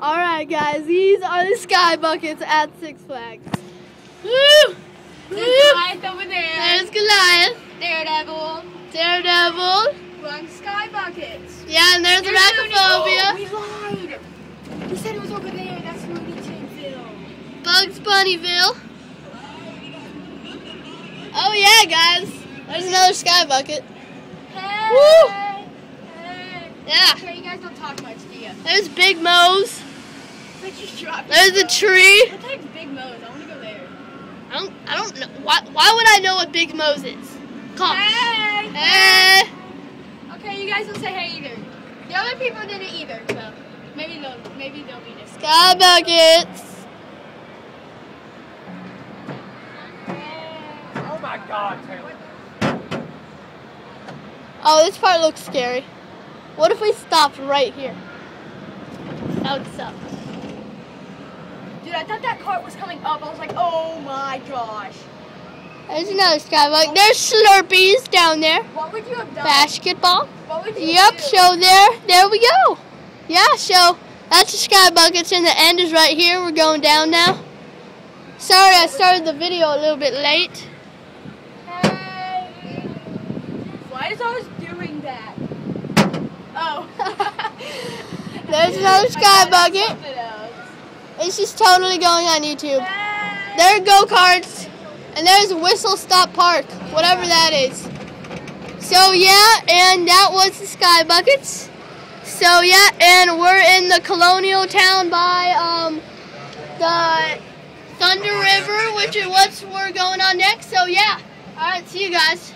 Alright guys, these are the sky buckets at Six Flags. Woo! There's Woo! Goliath over there. There's Goliath, Daredevil. Daredevil, Wrong sky buckets. yeah, and there's, There's Arachnophobia, Looney- Oh, we lied. We said it was over there. That's Looney Tunesville. Bugs Bunnyville. Oh yeah guys, there's another sky bucket. Hey. Woo. Hey. Yeah, Okay, you guys don't talk much, do you? there's Big Mo's, Like you dropped there's a tree. What type's Big Mo's? I want to go there. I don't, I don't know, why, why would I know what Big Mo's is? Come. Hey. Hey. Okay, you guys don't say hey either. The other people didn't either, so maybe they'll maybe they'll be this. Sky buckets. Oh my God, Taylor. Oh, this part looks scary. What if we stopped right here? That would suck. Dude, I thought that cart was coming up. I was like, oh my gosh. There's another sky bucket. There's Slurpees down there. What would you have done? Basketball. What would you Yep, do? so there, there we go. Yeah, so that's the sky buckets and the end is right here. We're going down now. Sorry, I started the video a little bit late. Hey. Why is always doing that? Oh. There's another sky bucket. It's just totally going on YouTube. There are go-karts, and there's Whistle Stop Park, whatever that is. So yeah, and that was the Sky Buckets. So yeah, and we're in the colonial town by um, the Thunder River, which is what we're going on next. So yeah, all right, see you guys.